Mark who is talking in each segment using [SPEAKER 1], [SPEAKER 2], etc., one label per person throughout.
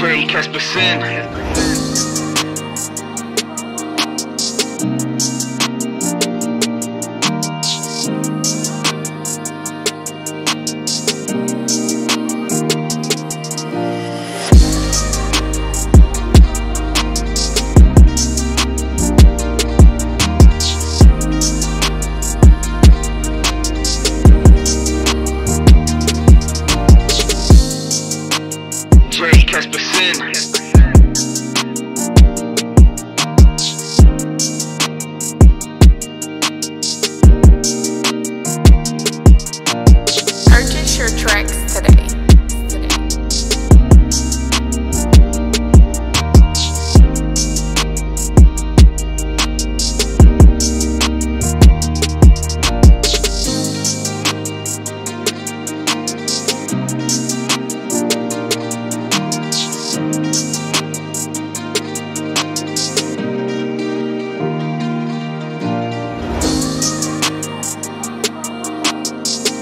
[SPEAKER 1] Dre Casperson. Dre Casperson.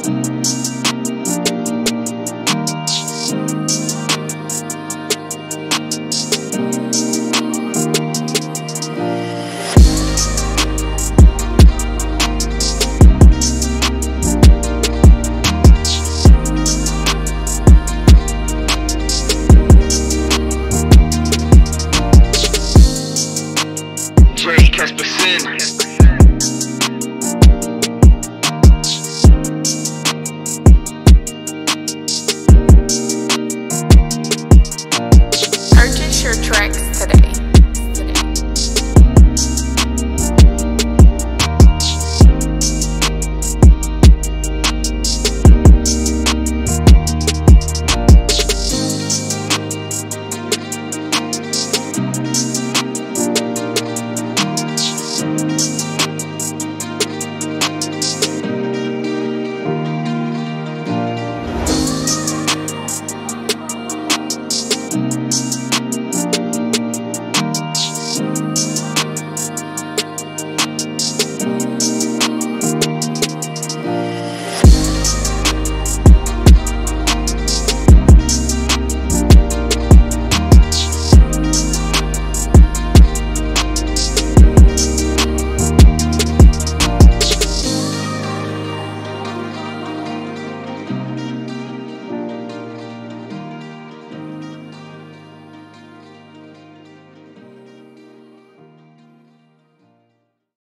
[SPEAKER 1] Dre